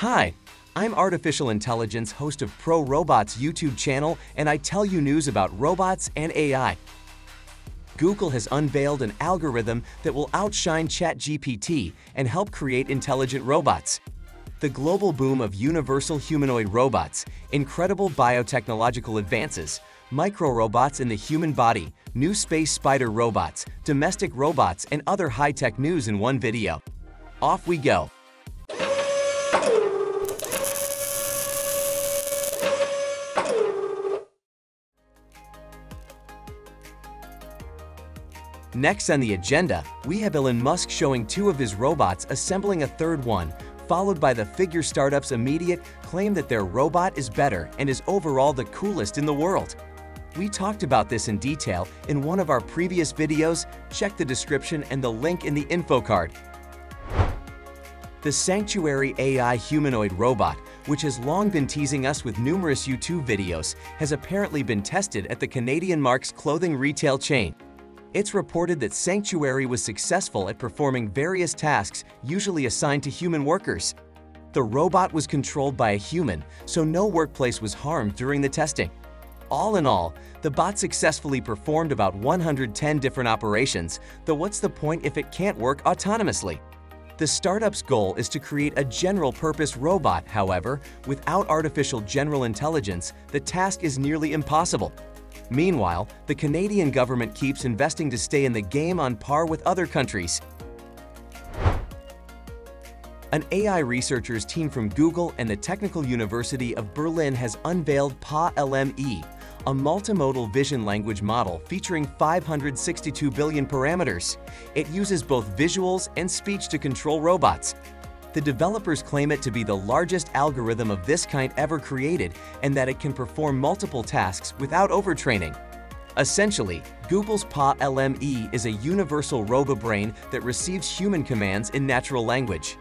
Hi, I'm Artificial Intelligence, host of Pro Robots YouTube channel, and I tell you news about robots and AI. Google has unveiled an algorithm that will outshine ChatGPT and help create intelligent robots. The global boom of universal humanoid robots, incredible biotechnological advances, micro-robots in the human body, new space spider robots, domestic robots, and other high-tech news in one video. Off we go! Next on the agenda, we have Elon Musk showing two of his robots assembling a third one, followed by the figure startup's immediate claim that their robot is better and is overall the coolest in the world. We talked about this in detail in one of our previous videos, check the description and the link in the info card. The Sanctuary AI humanoid robot, which has long been teasing us with numerous YouTube videos, has apparently been tested at the Canadian Marks clothing retail chain. It's reported that Sanctuary was successful at performing various tasks usually assigned to human workers. The robot was controlled by a human, so no workplace was harmed during the testing. All in all, the bot successfully performed about 110 different operations, though what's the point if it can't work autonomously? The startup's goal is to create a general-purpose robot, however, without artificial general intelligence, the task is nearly impossible. Meanwhile, the Canadian government keeps investing to stay in the game on par with other countries. An AI researchers team from Google and the Technical University of Berlin has unveiled PaLM-E, a multimodal vision language model featuring 562 billion parameters. It uses both visuals and speech to control robots. The developers claim it to be the largest algorithm of this kind ever created and that it can perform multiple tasks without overtraining. Essentially, Google's PaLM-E is a universal robo-brain that receives human commands in natural language.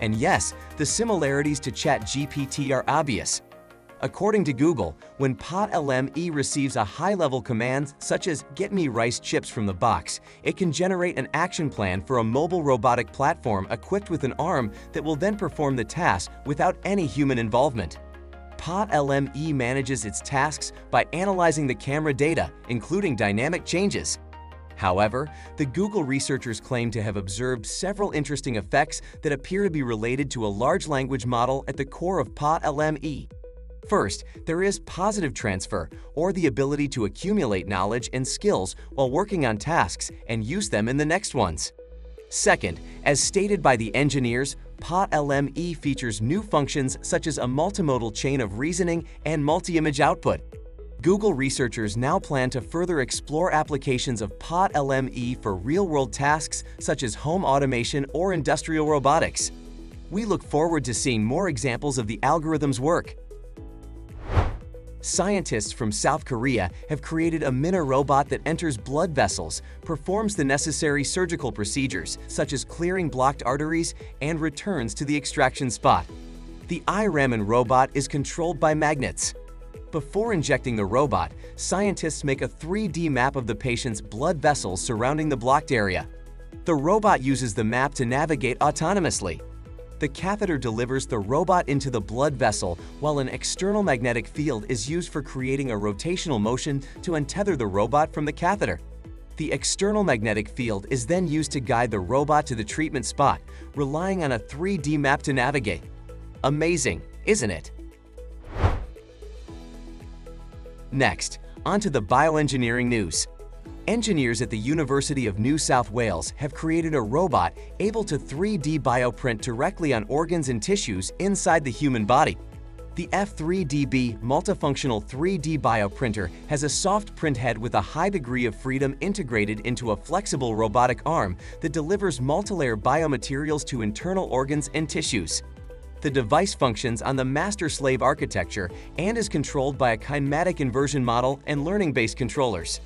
And yes, the similarities to ChatGPT are obvious. According to Google, when PaLM-E receives a high-level command such as get me rice chips from the box, it can generate an action plan for a mobile robotic platform equipped with an arm that will then perform the task without any human involvement. PaLM-E manages its tasks by analyzing the camera data, including dynamic changes. However, the Google researchers claim to have observed several interesting effects that appear to be related to a large language model at the core of PA-LM-E. First, there is positive transfer, or the ability to accumulate knowledge and skills while working on tasks and use them in the next ones. Second, as stated by the engineers, PaLM-E features new functions such as a multimodal chain of reasoning and multi-image output. Google researchers now plan to further explore applications of PaLM-E for real-world tasks such as home automation or industrial robotics. We look forward to seeing more examples of the algorithm's work. Scientists from South Korea have created a mini robot that enters blood vessels, performs the necessary surgical procedures, such as clearing blocked arteries, and returns to the extraction spot. The iRamen robot is controlled by magnets. Before injecting the robot, scientists make a 3D map of the patient's blood vessels surrounding the blocked area. The robot uses the map to navigate autonomously, the catheter delivers the robot into the blood vessel while an external magnetic field is used for creating a rotational motion to untether the robot from the catheter. The external magnetic field is then used to guide the robot to the treatment spot, relying on a 3D map to navigate. Amazing, isn't it? Next, onto the bioengineering news. Engineers at the University of New South Wales have created a robot able to 3D bioprint directly on organs and tissues inside the human body. The F3DB multifunctional 3D bioprinter has a soft print head with a high degree of freedom integrated into a flexible robotic arm that delivers multilayer biomaterials to internal organs and tissues. The device functions on the master-slave architecture and is controlled by a kinematic inversion model and learning-based controllers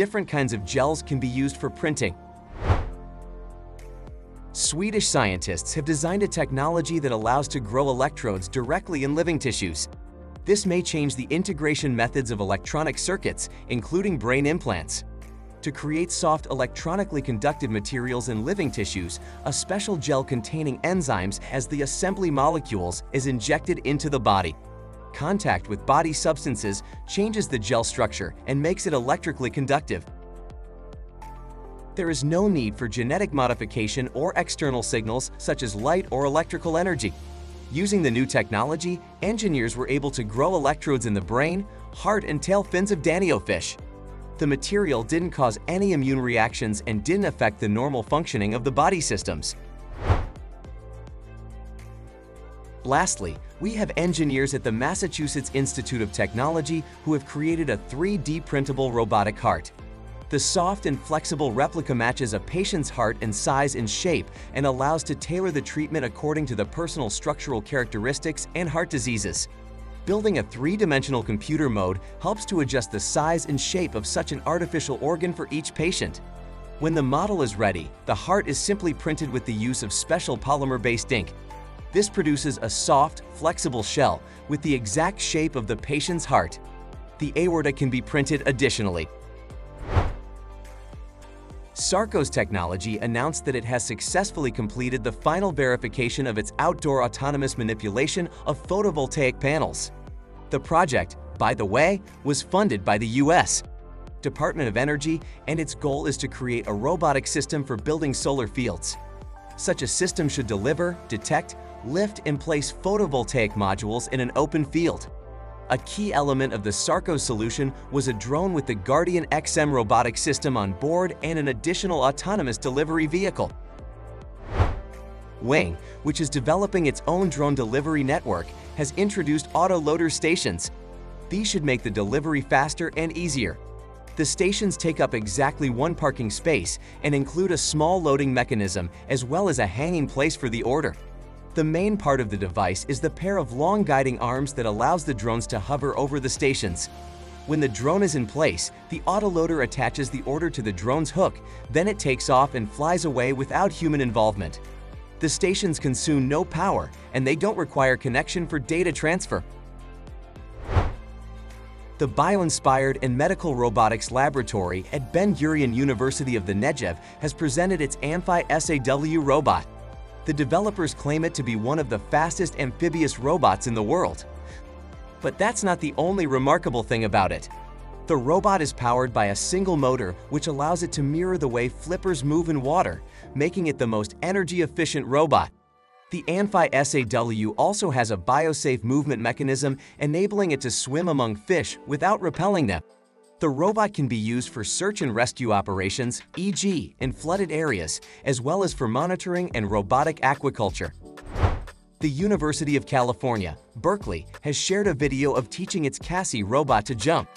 different kinds of gels can be used for printing. Swedish scientists have designed a technology that allows to grow electrodes directly in living tissues. This may change the integration methods of electronic circuits, including brain implants. To create soft electronically conductive materials in living tissues, a special gel containing enzymes as the assembly molecules is injected into the body. Contact with body substances changes the gel structure and makes it electrically conductive. There is no need for genetic modification or external signals such as light or electrical energy. Using the new technology, engineers were able to grow electrodes in the brain, heart, and tail fins of danio fish. The material didn't cause any immune reactions and didn't affect the normal functioning of the body systems. Lastly, we have engineers at the Massachusetts Institute of Technology who have created a 3D printable robotic heart. The soft and flexible replica matches a patient's heart in size and shape and allows to tailor the treatment according to the personal structural characteristics and heart diseases. Building a three-dimensional computer mode helps to adjust the size and shape of such an artificial organ for each patient. When the model is ready, the heart is simply printed with the use of special polymer-based ink. This produces a soft, flexible shell with the exact shape of the patient's heart. The aorta can be printed additionally. Sarcos Technology announced that it has successfully completed the final verification of its outdoor autonomous manipulation of photovoltaic panels. The project, by the way, was funded by the U.S. Department of Energy and its goal is to create a robotic system for building solar fields. Such a system should deliver, detect, lift, and place photovoltaic modules in an open field. A key element of the Sarcos solution was a drone with the Guardian XM robotic system on board and an additional autonomous delivery vehicle. Wing, which is developing its own drone delivery network, has introduced auto-loader stations. These should make the delivery faster and easier. The stations take up exactly one parking space and include a small loading mechanism as well as a hanging place for the order. The main part of the device is the pair of long guiding arms that allows the drones to hover over the stations. When the drone is in place, the autoloader attaches the order to the drone's hook, then it takes off and flies away without human involvement. The stations consume no power and they don't require connection for data transfer. The bio-inspired and medical robotics laboratory at Ben-Gurion University of the Negev has presented its Amphi SAW robot. The developers claim it to be one of the fastest amphibious robots in the world. But that's not the only remarkable thing about it. The robot is powered by a single motor which allows it to mirror the way flippers move in water, making it the most energy-efficient robot. The Amphi SAW also has a biosafe movement mechanism enabling it to swim among fish without repelling them. The robot can be used for search and rescue operations, e.g. in flooded areas, as well as for monitoring and robotic aquaculture. The University of California, Berkeley, has shared a video of teaching its Cassie robot to jump.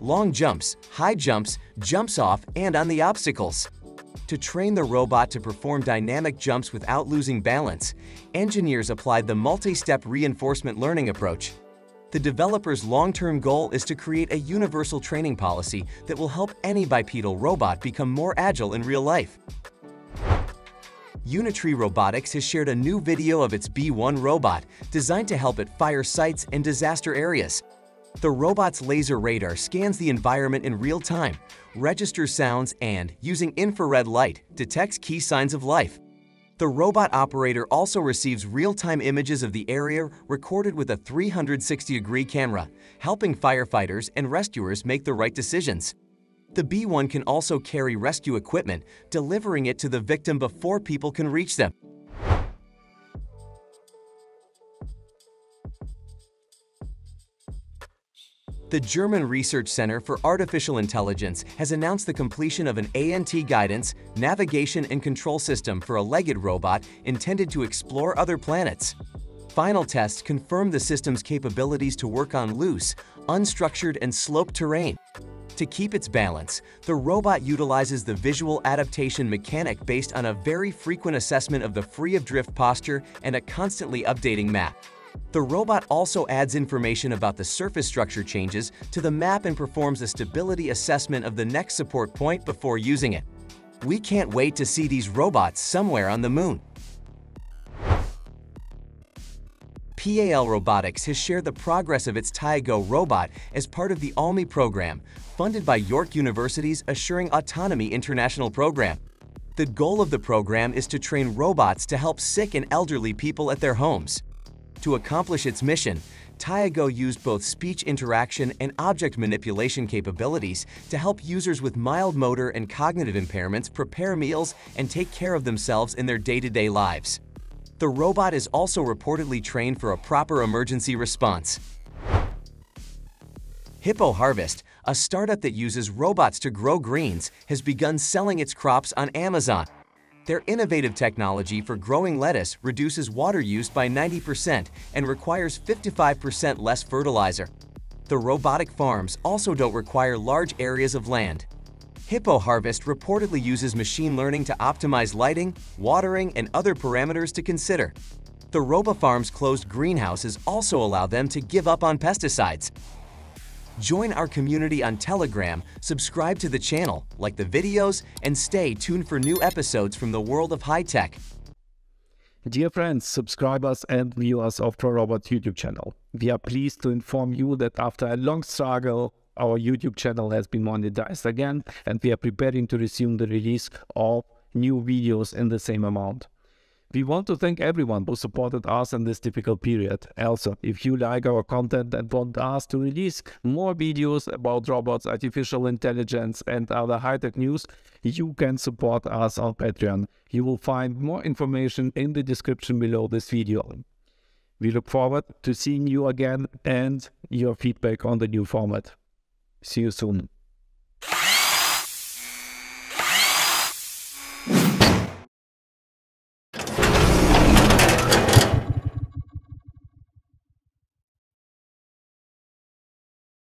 Long jumps, high jumps, jumps off, and on the obstacles. To train the robot to perform dynamic jumps without losing balance, engineers applied the multi-step reinforcement learning approach. The developer's long-term goal is to create a universal training policy that will help any bipedal robot become more agile in real life. Unitree Robotics has shared a new video of its B1 robot designed to help at fire sites and disaster areas. The robot's laser radar scans the environment in real time, registers sounds, and, using infrared light, detects key signs of life. The robot operator also receives real-time images of the area recorded with a 360-degree camera, helping firefighters and rescuers make the right decisions. The B1 can also carry rescue equipment, delivering it to the victim before people can reach them. The German Research Center for Artificial Intelligence has announced the completion of an ANT guidance, navigation, and control system for a legged robot intended to explore other planets. Final tests confirm the system's capabilities to work on loose, unstructured, and sloped terrain. To keep its balance, the robot utilizes the visual adaptation mechanic based on a very frequent assessment of the free of drift posture and a constantly updating map. The robot also adds information about the surface structure changes to the map and performs a stability assessment of the next support point before using it. We can't wait to see these robots somewhere on the moon. PAL Robotics has shared the progress of its TiaGo robot as part of the ALMI program, funded by York University's Assuring Autonomy International Program. The goal of the program is to train robots to help sick and elderly people at their homes. To accomplish its mission, TiaGo used both speech interaction and object manipulation capabilities to help users with mild motor and cognitive impairments prepare meals and take care of themselves in their day-to-day lives. The robot is also reportedly trained for a proper emergency response. Hippo Harvest, a startup that uses robots to grow greens, has begun selling its crops on Amazon. Their innovative technology for growing lettuce reduces water use by 90% and requires 55% less fertilizer. The robotic farms also don't require large areas of land. Hippo Harvest reportedly uses machine learning to optimize lighting, watering, and other parameters to consider. The RoboFarm's closed greenhouses also allow them to give up on pesticides. Join our community on Telegram, subscribe to the channel, like the videos, and stay tuned for new episodes from the world of high tech. Dear friends, subscribers and viewers of ProRobot YouTube channel, we are pleased to inform you that after a long struggle, our YouTube channel has been monetized again and we are preparing to resume the release of new videos in the same amount. We want to thank everyone who supported us in this difficult period. Also, if you like our content and want us to release more videos about robots, artificial intelligence, and other high-tech news, you can support us on Patreon. You will find more information in the description below this video. We look forward to seeing you again and your feedback on the new format. See you soon.